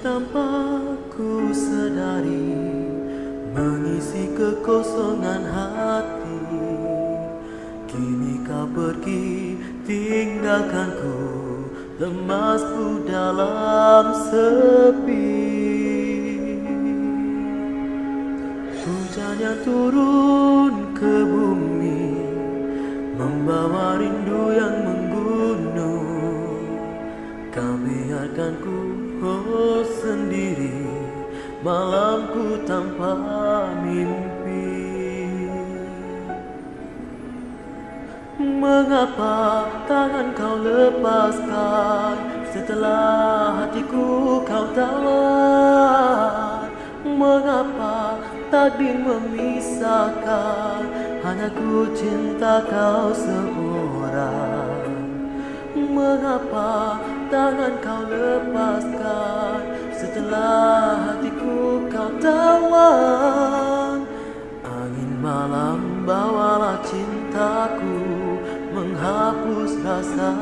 tanpa ku sadari Mengisi kekosongan hati. Kini kau pergi tinggalkanku Lemasku dalam sepi. Hujan yang turun ke bumi Membawa rindu yang menggunung. Kau biarkan ku oh sendiri Malamku tanpa mimpi. Mengapa tangan kau lepaskan? Setelah hatiku kau tawar Mengapa takdir memisahkan? Hanya ku cinta kau seorang Mengapa tangan kau lepaskan. Setelah hatiku kau tawan Angin malam bawalah cintaku Menghapus rasa.